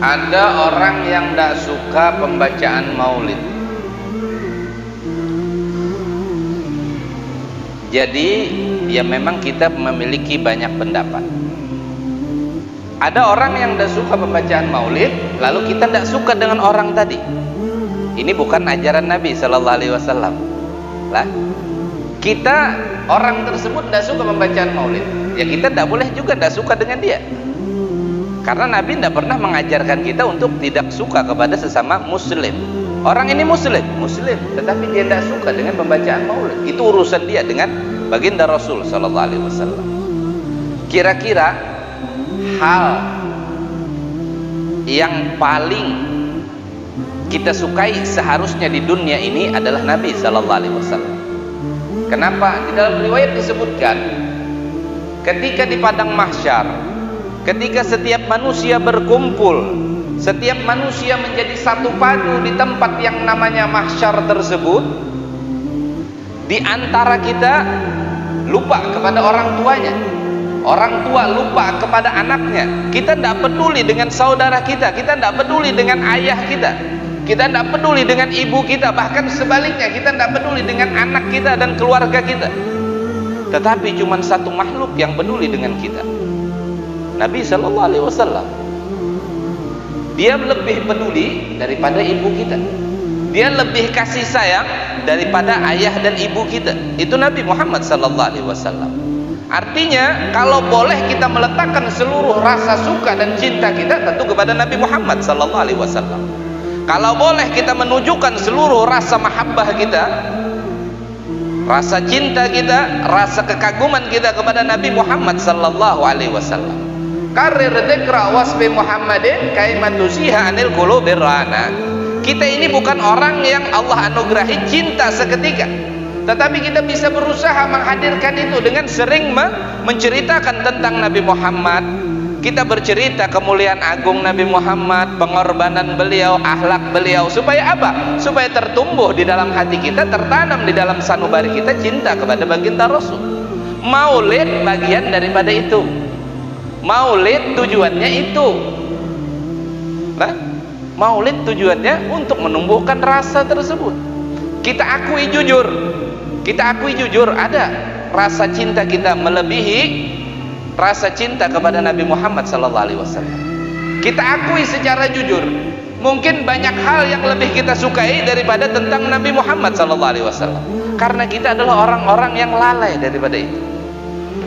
ada orang yang tidak suka pembacaan maulid. Jadi ya memang kita memiliki banyak pendapat. Ada orang yang tidak suka pembacaan maulid lalu kita tidak suka dengan orang tadi. Ini bukan ajaran Nabi Shallallahu Alaihi Wasallam. Lah kita orang tersebut tidak suka pembacaan maulid ya kita tidak boleh juga tidak suka dengan dia karena Nabi tidak pernah mengajarkan kita untuk tidak suka kepada sesama muslim. Orang ini muslim muslim tetapi dia tidak suka dengan pembacaan maulid. Itu urusan dia dengan baginda Rasul Shallallahu Alaihi Wasallam. Kira-kira hal yang paling kita sukai seharusnya di dunia ini adalah Nabi Shallallahu Alaihi Wasallam. Kenapa? Di dalam riwayat disebutkan ketika di padang mahsyar, ketika setiap manusia berkumpul, setiap manusia menjadi satu padu di tempat yang namanya mahsyar tersebut, di antara kita lupa kepada orang tuanya. Orang tua lupa kepada anaknya. Kita tidak peduli dengan saudara kita, kita tidak peduli dengan ayah kita kita tidak peduli dengan ibu kita bahkan sebaliknya kita tidak peduli dengan anak kita dan keluarga kita tetapi cuma satu makhluk yang peduli dengan kita Nabi Shallallahu Alaihi Wasallam. Dia lebih peduli daripada ibu kita. Dia lebih kasih sayang daripada ayah dan ibu kita. Itu Nabi Muhammad Shallallahu Alaihi Wasallam. Artinya kalau boleh kita meletakkan seluruh rasa suka dan cinta kita tentu kepada Nabi Muhammad Shallallahu Alaihi Wasallam. Kalau boleh kita menunjukkan seluruh rasa mahabbah kita rasa cinta kita rasa kekaguman kita kepada Nabi Muhammad sallallahu alaihi wasallam karir dzikra wasfi Muhammadin kaimatusiha anil qulubir rana kita ini bukan orang yang Allah anugerahi cinta seketika tetapi kita bisa berusaha menghadirkan itu dengan sering menceritakan tentang Nabi Muhammad kita bercerita kemuliaan agung Nabi Muhammad, pengorbanan beliau, akhlak beliau supaya apa? Supaya tertumbuh di dalam hati kita, tertanam di dalam sanubari kita cinta kepada baginda Rasul. Maulid bagian daripada itu. Maulid tujuannya itu. Nah, maulid tujuannya untuk menumbuhkan rasa tersebut. Kita akui jujur. Kita akui jujur ada rasa cinta kita melebihi rasa cinta kepada Nabi Muhammad wasallam. Kita akui secara jujur, mungkin banyak hal yang lebih kita sukai daripada tentang Nabi Muhammad wasallam. Karena kita adalah orang-orang yang lalai daripada itu.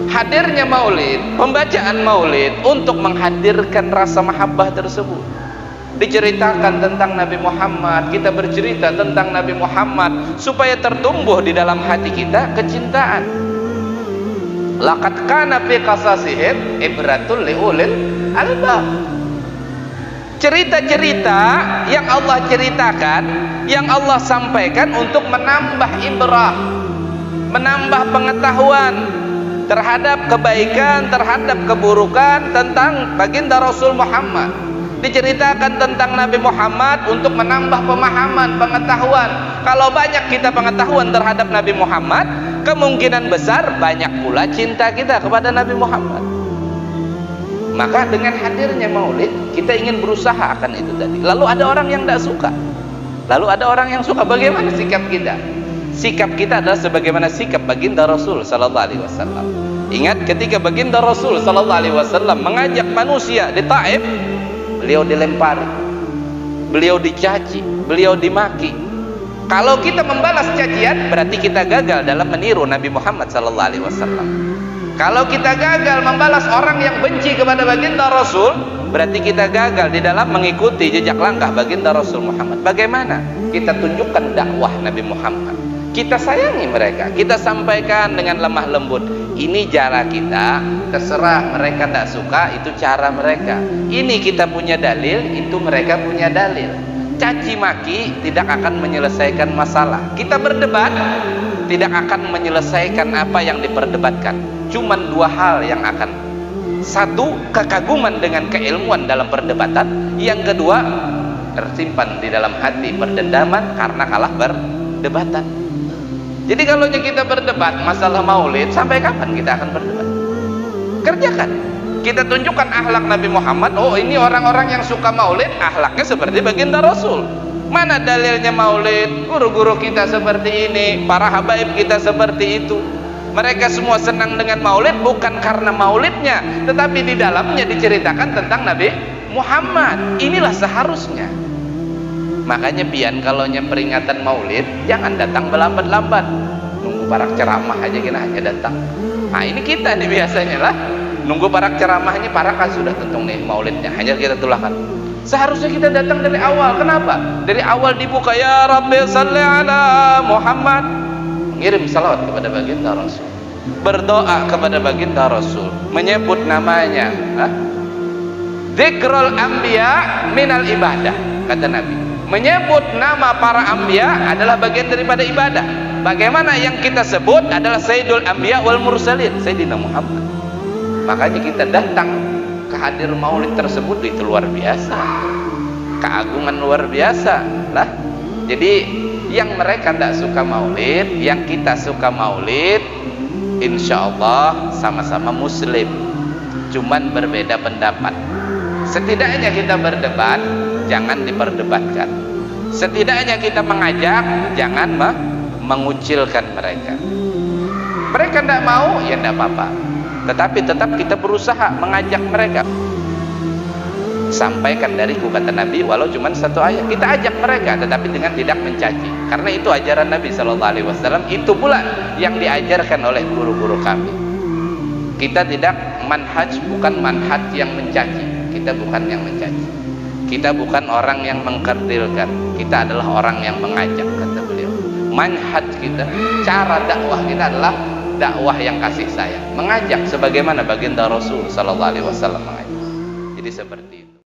Hadirnya maulid, pembacaan maulid untuk menghadirkan rasa mahabbah tersebut. Diceritakan tentang Nabi Muhammad, kita bercerita tentang Nabi Muhammad supaya tertumbuh di dalam hati kita kecintaan. Laqad kana fi qasasihim ibratul liulil albab. Cerita-cerita yang Allah ceritakan yang Allah sampaikan untuk menambah ibrah menambah pengetahuan terhadap kebaikan terhadap keburukan tentang baginda Rasul Muhammad. Diceritakan tentang Nabi Muhammad untuk menambah pemahaman pengetahuan. Kalau banyak kita pengetahuan terhadap Nabi Muhammad kemungkinan besar banyak pula cinta kita kepada Nabi Muhammad. Maka dengan hadirnya maulid kita ingin berusaha akan itu tadi. Lalu ada orang yang tidak suka. Lalu ada orang yang suka. Bagaimana sikap kita sikap kita adalah sebagaimana sikap baginda Rasul sallallahu alaihi wasallam ingat ketika baginda Rasul sallallahu alaihi wasallam mengajak manusia di Taif beliau dilempari beliau dicaci beliau dimaki kalau kita membalas cacian berarti kita gagal dalam meniru Nabi Muhammad sallallahu alaihi wasallam. Kalau kita gagal membalas orang yang benci kepada baginda Rasul, berarti kita gagal di dalam mengikuti jejak langkah baginda Rasul Muhammad. Bagaimana? Kita tunjukkan dakwah Nabi Muhammad. Kita sayangi mereka, kita sampaikan dengan lemah lembut. Ini cara kita, terserah mereka tidak suka, itu cara mereka. Ini kita punya dalil, itu mereka punya dalil. Caci maki tidak akan menyelesaikan masalah. Kita berdebat tidak akan menyelesaikan apa yang diperdebatkan. Cuman dua hal yang akan. Satu kekaguman dengan keilmuan dalam perdebatan. Yang kedua tersimpan di dalam hati perdendaman karena kalah berdebatan jadi kalau kita berdebat masalah maulid sampai kapan kita akan berdebat? Kerjakan. Kita tunjukkan akhlak Nabi Muhammad oh ini orang-orang yang suka maulid akhlaknya seperti baginda Rasul. Mana dalilnya maulid? Guru-guru kita seperti ini para habaib kita seperti itu. Mereka semua senang dengan maulid bukan karena maulidnya tetapi di dalamnya diceritakan tentang Nabi Muhammad. Inilah seharusnya makanya pian kalau peringatan maulid jangan datang berlambat-lambat. Nunggu para ceramah aja kita hanya datang. Nah ini kita nih biasanya lah. Nunggu para ceramahnya para kan sudah tentu nih maulidnya. Hanya kita tulahkan. Seharusnya kita datang dari awal. Kenapa? Dari awal dibuka ya Rabbi salli ala Muhammad. Mengirim salawat kepada baginda Rasul. Berdoa kepada baginda Rasul. Menyebut namanya. Zikrul anbiya minal ibadah kata Nabi menyebut nama para anbiya adalah bagian daripada ibadah. Bagaimana yang kita sebut adalah Sayyidul Anbiya wal Mursalin Sayyidina Muhammad. Makanya kita datang ke hadir maulid tersebut itu luar biasa. Keagungan luar biasa lah. Jadi yang mereka tidak suka maulid yang kita suka maulid insya Allah sama-sama muslim. Cuman berbeda pendapat. Setidaknya kita berdebat jangan diperdebatkan. Setidaknya kita mengajak jangan mengucilkan mereka. Mereka tidak mau ya tidak apa-apa. Tetapi tetap kita berusaha mengajak mereka. Sampaikan dariku kata Nabi walau cuma satu ayat. Kita ajak mereka tetapi dengan tidak mencaci. Karena itu ajaran Nabi Shallallahu Alaihi Wasallam itu pula yang diajarkan oleh guru-guru kami. Kita tidak manhaj bukan manhaj yang mencaci. Kita bukan yang mencaci kita bukan orang yang mengkerdilkan. Kita adalah orang yang mengajak kata beliau. Manhaj kita cara dakwah kita adalah dakwah yang kasih sayang. Mengajak sebagaimana baginda Rasul Shallallahu Alaihi Wasallam mengajak. Jadi seperti itu